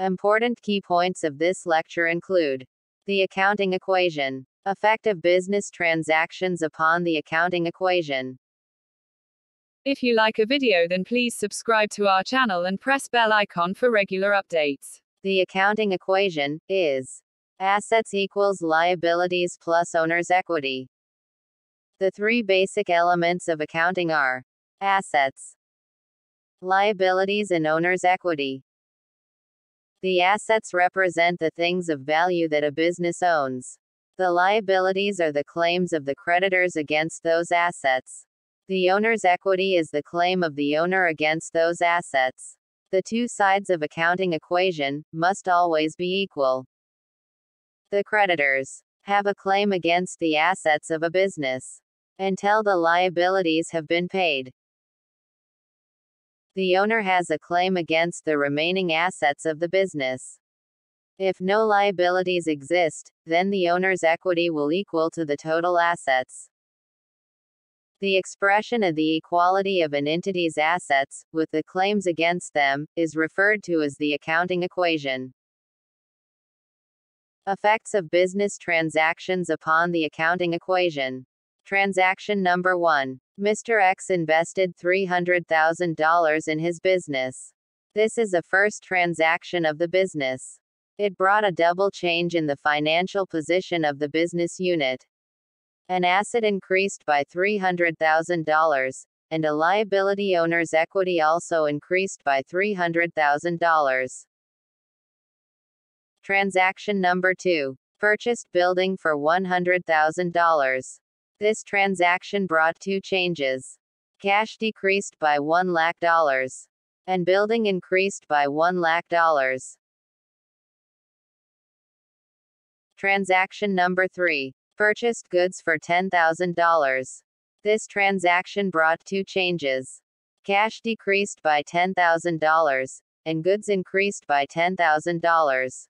Important key points of this lecture include the accounting equation, effect of business transactions upon the accounting equation. If you like a video then please subscribe to our channel and press bell icon for regular updates. The accounting equation is assets equals liabilities plus owner's equity. The three basic elements of accounting are assets, liabilities, and owner's equity. The assets represent the things of value that a business owns. The liabilities are the claims of the creditors against those assets. The owner's equity is the claim of the owner against those assets. The two sides of accounting equation must always be equal. The creditors have a claim against the assets of a business until the liabilities have been paid. The owner has a claim against the remaining assets of the business. If no liabilities exist, then the owner's equity will equal to the total assets. The expression of the equality of an entity's assets, with the claims against them, is referred to as the accounting equation. Effects of business transactions upon the accounting equation. Transaction number 1. Mr. X invested $300,000 in his business. This is a first transaction of the business. It brought a double change in the financial position of the business unit. An asset increased by $300,000, and a liability owner's equity also increased by $300,000. Transaction number 2. Purchased building for $100,000. This transaction brought two changes. Cash decreased by $1 lakh dollars, and building increased by $1 lakh dollars. Transaction number 3. Purchased goods for $10,000. This transaction brought two changes. Cash decreased by $10,000, and goods increased by $10,000.